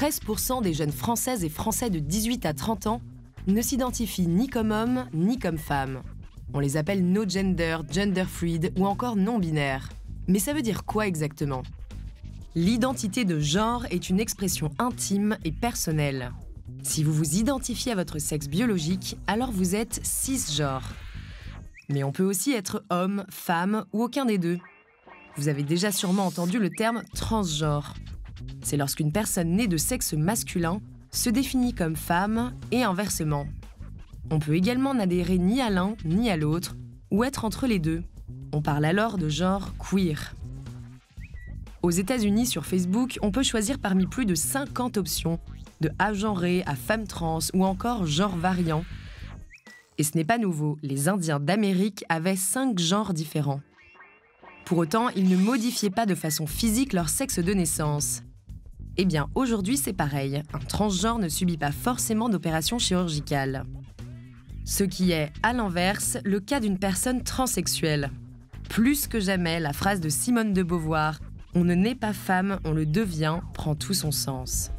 13% des jeunes Françaises et Français de 18 à 30 ans ne s'identifient ni comme hommes ni comme femmes. On les appelle no gender, gender fluid ou encore non binaires. Mais ça veut dire quoi exactement? L'identité de genre est une expression intime et personnelle. Si vous vous identifiez à votre sexe biologique, alors vous êtes cisgenre. Mais on peut aussi être homme, femme ou aucun des deux. Vous avez déjà sûrement entendu le terme transgenre. C'est lorsqu'une personne née de sexe masculin se définit comme femme et inversement. On peut également n'adhérer ni à l'un ni à l'autre, ou être entre les deux. On parle alors de genre queer. Aux États-Unis, sur Facebook, on peut choisir parmi plus de 50 options, de agenré à femme trans ou encore genre variant. Et ce n'est pas nouveau, les Indiens d'Amérique avaient 5 genres différents. Pour autant, ils ne modifiaient pas de façon physique leur sexe de naissance. Eh bien, aujourd'hui, c'est pareil. Un transgenre ne subit pas forcément d'opération chirurgicale. Ce qui est, à l'inverse, le cas d'une personne transsexuelle. Plus que jamais, la phrase de Simone de Beauvoir On ne naît pas femme, on le devient prend tout son sens.